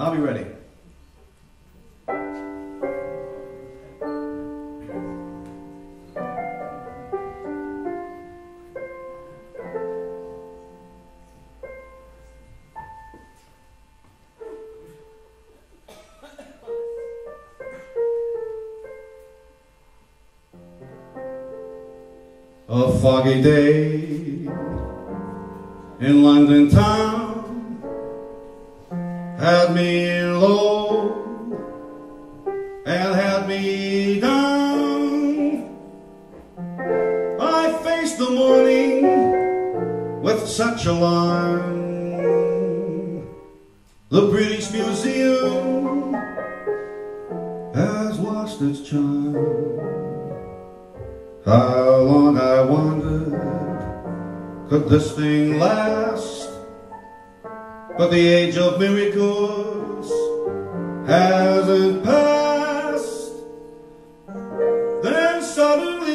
I'll be ready. A foggy day in London town had me low and had me down. I faced the morning with such alarm. The British Museum has lost its charm. How long I wondered could this thing last? But the age of miracles hasn't passed. Then suddenly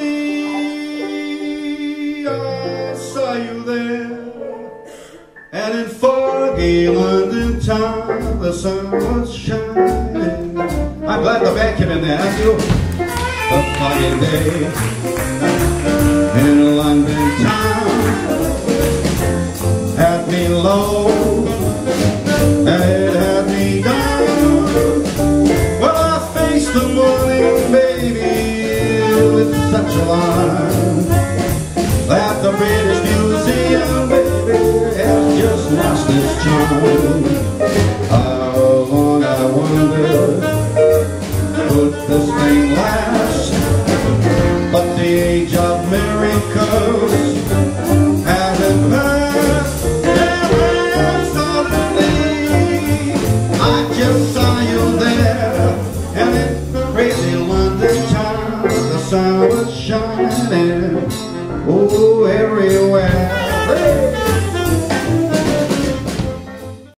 I saw you there, and in foggy London town the sun was shining. I'm glad the band came in there. Thank you. A foggy day in London such a alarm that the British Museum, baby, has just lost its charm. Oh, How long I wondered could this thing last? But the age of miracles sun was shining, oh everywhere.